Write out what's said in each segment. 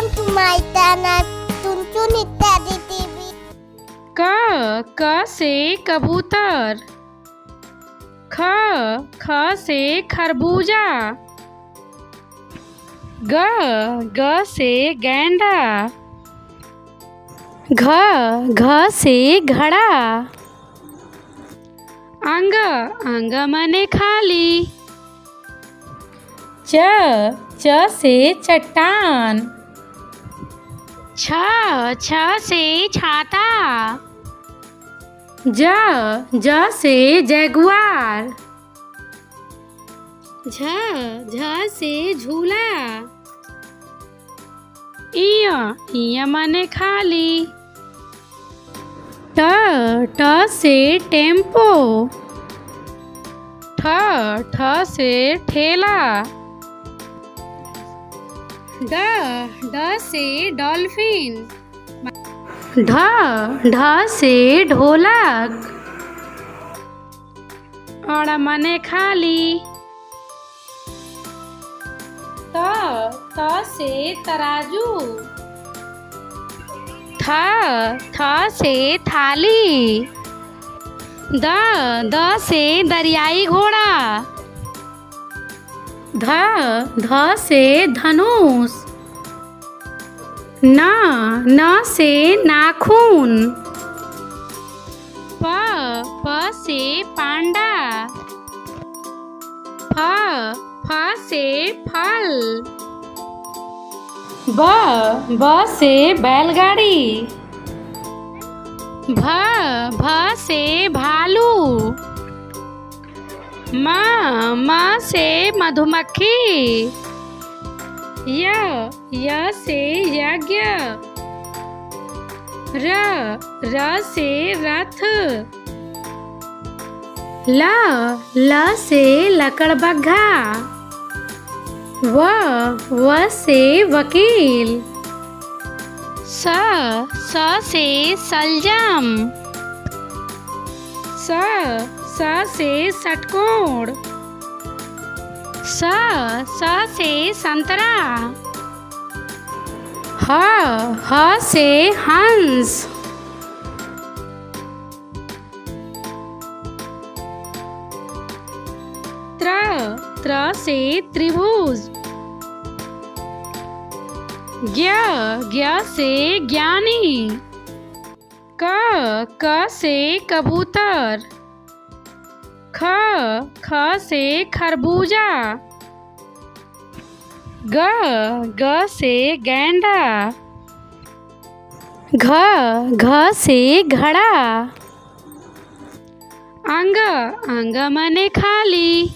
Welcome to my channel क से कबूतर। ख ख से खरबूजा। ग ग से गेंडा। घ घ से घड़ा। अंग अंग मने खाली। च च से चट्टान। छ छ से छाता। ज ज से जैगुआर। झ झ से झूला। इय इय माने खाली। ट ट से टेंपो। ठ ठ से ठेला। ड ड से डॉल्फिन। ढ ढ से ढोलक। और मने खाली। त त से तराजू। थ थ से थाली। द द से दरियाई घोड़ा। ध ध से धनुष। न न से नाखून। प प से पांडा। फ फ से फल। ब ब से बैलगाड़ी। भ भ से भालू। म म से मधुमक्खी। य य से यज्ञ। र र से रथ। ल ल से लकड़बग्घा। व व से वकील। स स से सलजम। स स से षटकोण स स से संतरा। ह ह से हंस। त्र त्र से त्रिभुज। ज्ञ ज्ञ से ज्ञानी। क क से कबूतर। ख ख से खरबूजा। ग ग से गेंडा। घ घ से घड़ा। अंग अंग मने खाली।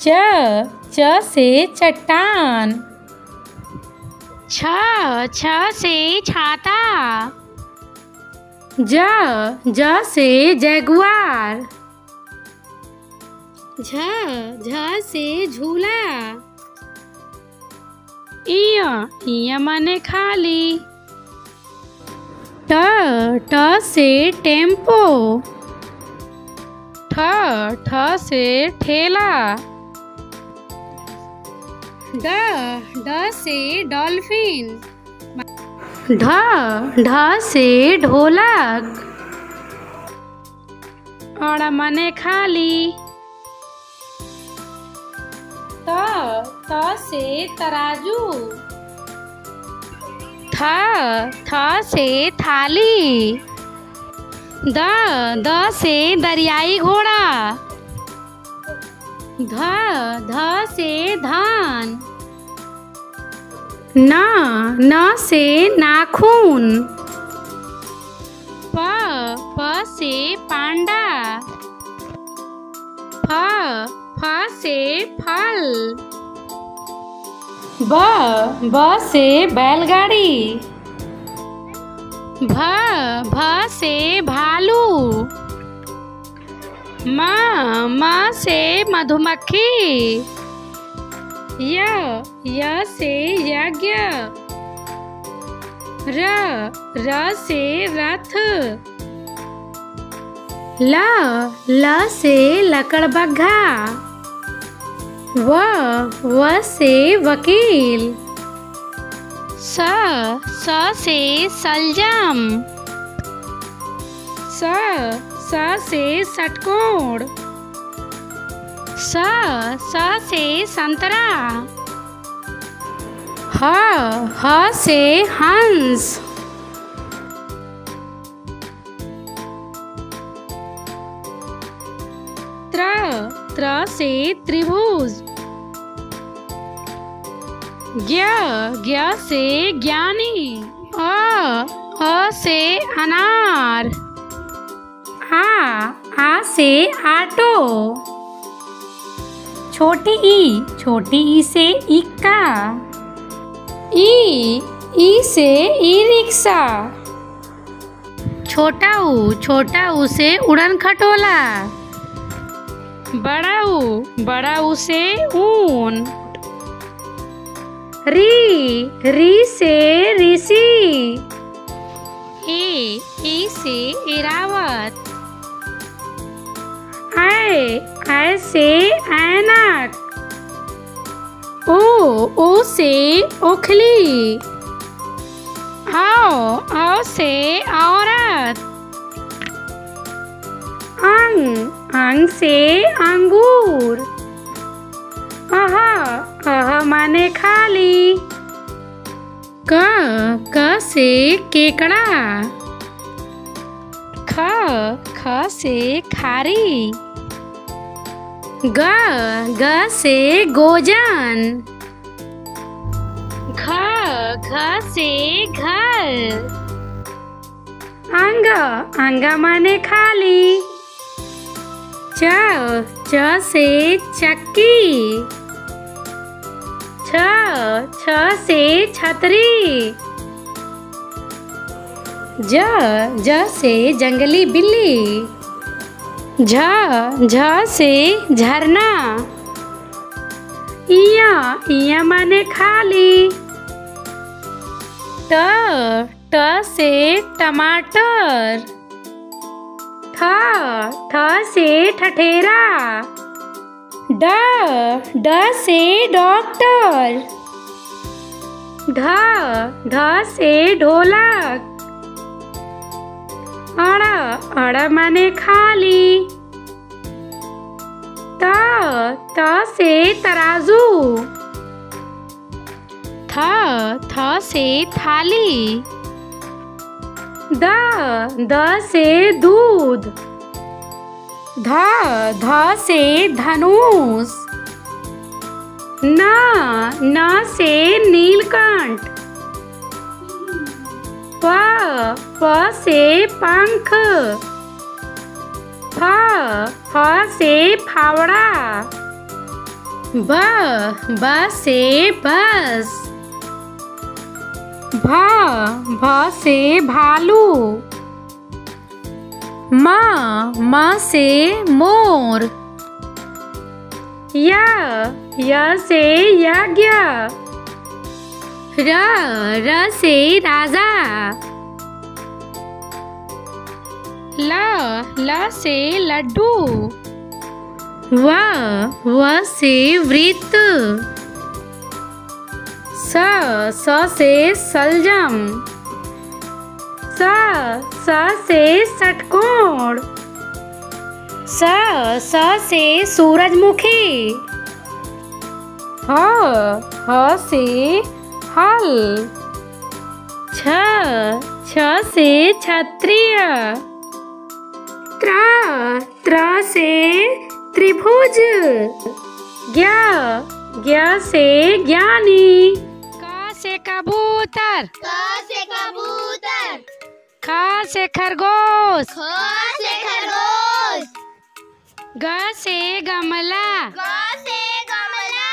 च च से चट्टान। छ छ से छाता। ज ज से जैगुआर। झ झ से झूला। इय इय माने खाली। ट ट से टेंपो। ठ ठ से ठेला। ड ड से डॉल्फिन। ढ ढ से ढोलक। और मने खाली। त त से तराजू। थ थ से थाली। द द से दरियाई घोड़ा। ध ध से धान। न न से नाखून प प से पांडा। फ फ से फल। ब ब से बैलगाड़ी। भ भ से भालू। म म से मधुमक्खी। य य से यज्ञ। र र से रथ। ल ल से लकड़बग्घा। व व से वकील। स स से सलजम। स स से षटकोण। स स से संतरा। ह ह से हंस। त्र त्र से त्रिभुज। ज्ञ ज्ञ से ज्ञानी। अ अ से अनार। आ आ से आटो। छोटी ई छोटी ई से इक्का। ई ई से ई रिक्शा। छोटा ऊ छोटा ऊ से उड़न खटोला। बड़ा ऊ बड़ा ऊ से ऊन। री री से ऋषि। ए ए से एरावत ऐ ऐ से ऐनक ओ ओ से ओखली आओ आओ से औरत अंग अंग से अंगूर अह अह माने खाली क क से केकड़ा ख से खारी। ग ग से गोजन। घ घ से घर। अंग अंग माने खाली। च च से चक्की। छ छ से छतरी। ज ज से जंगली बिल्ली। झ झ से झरना। इया इया माने खाली। ट ट से टमाटर। ठ ठ से ठठेरा। ड ड से डॉक्टर। ढ ढ से ढोलक। अड़ अड़ माने खाली। त त से तराजू। थ थ से थाली। द द से दूध। ध ध से धनुष। न न से नीलकंठ। प प, से पंख फ फ से फावड़ा ब ब से बस भ भ, से भालू। म म से मोर। य य से यज्ञ। र र से राजा। ल ल से लड्डू। व व से वृत्त। स स से सलजम। स स से षटकोण। स स से सूरजमुखी। ह ह से हल छ छ से क्षत्रिय। त्र त्र से त्रिभुज। ज्ञ ज्ञ से ज्ञानी। क से कबूतर। क से कबूतर। ख से खरगोश। ख से खरगोश। ग से गमला। ग से गमला।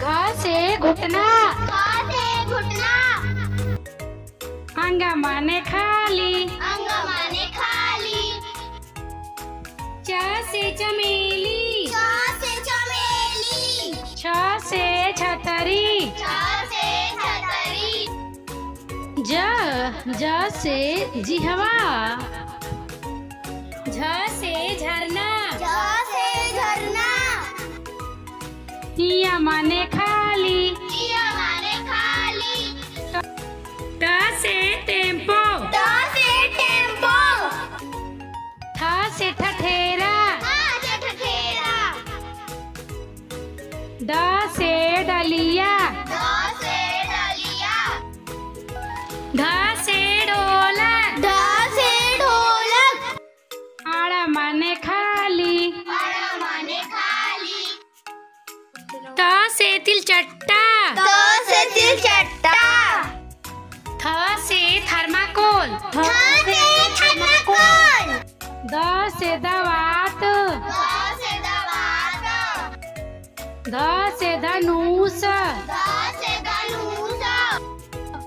घ से घुटना। ख घुटना। अंग माने खाली। अंग माने खाली। च से चमेली। च से चमेली। छ से छतरी। छ से छतरी। ज ज से जिहवा। झ से झरना। झ से झरना। हिया माने खाली द से दवात। से ध से धनुष।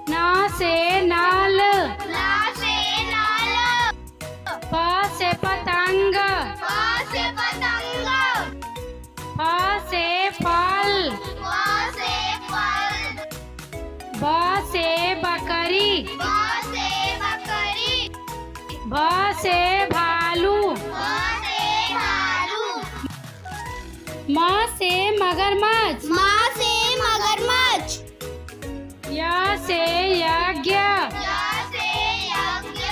न से नल। ल से नल। प से पतंग। फ से फल। ब से बकरी। ब से म से मगरमच्छ। माँ से मगरमच्छ। य से यज्ञ। य से यज्ञ।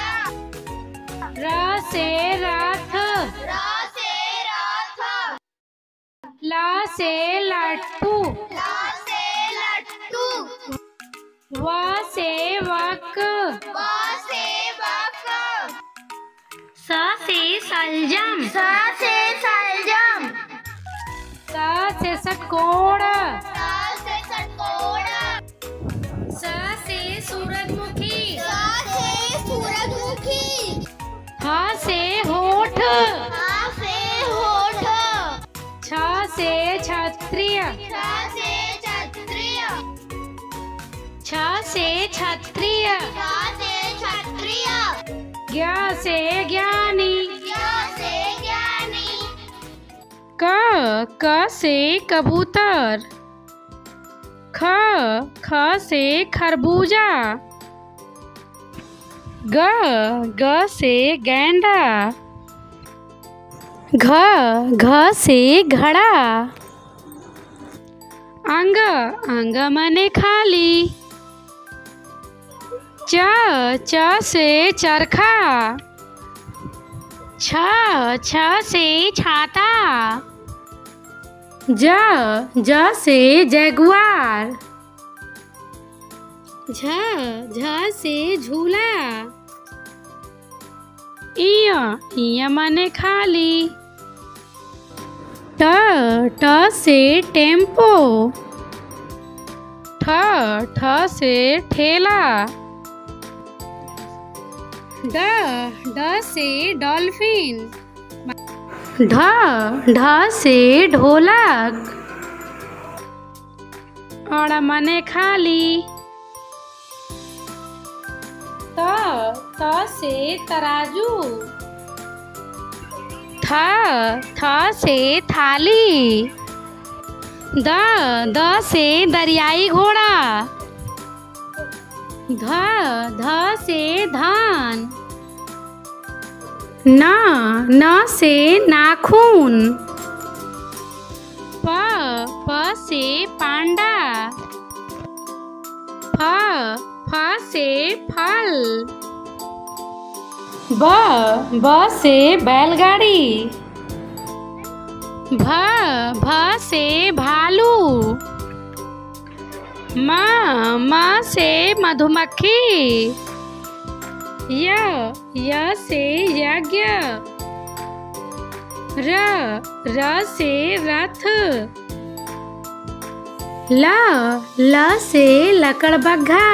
र से रथ र से रथ ल से लट्टू। ल से लट्टू। व से वक। व से बक स से सलजम। स से स षटकोण स से षटकोण स से सूरजमुखी। स से सूरजमुखी। ह से होठ। ह से होठ। छ से क्षत्रिय। छ से क्षत्रिय। छ से क्षत्रिय। छ से क्षत्रिय। ज्ञ से ज्ञानी। क क से कबूतर। ख ख से खरबूजा। ग ग से गेंडा। घ घ से घड़ा। अंग अंग मने खाली। च च से चरखा। छ छ से छाता। ज ज से जगुआर। झ झ से झूला। इय इय मने खाली। ट ट से टेंपो। ठ ठ से ठेला। ड ड से डॉल्फिन। ढ ढ से ढोलक। और मने खाली। त त से तराजू। थ थ से थाली। द द से दरियाई घोड़ा। ध ध से धान। न न से नाखून। प प से पांडा। फ फ से फल। ब ब से बैलगाड़ी। भ भ से भालू। म म से मधुमक्खी। य य से यज्ञ। र र से रथ। ल ल से लकड़बग्घा।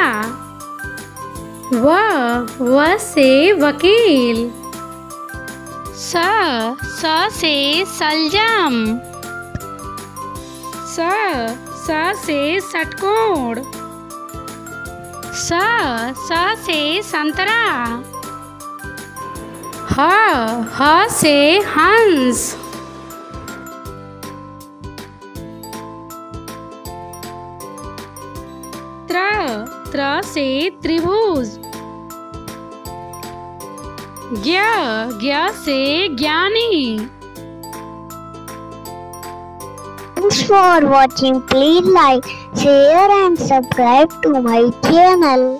व व से वकील। स स से सलजम। स स से षटकोण। स स से संतरा। ह ह से हंस। त्र त्र से त्रिभुज। ज्ञ ज्ञ से ज्ञानी। Thanks for watching. Please like, share and subscribe to my channel.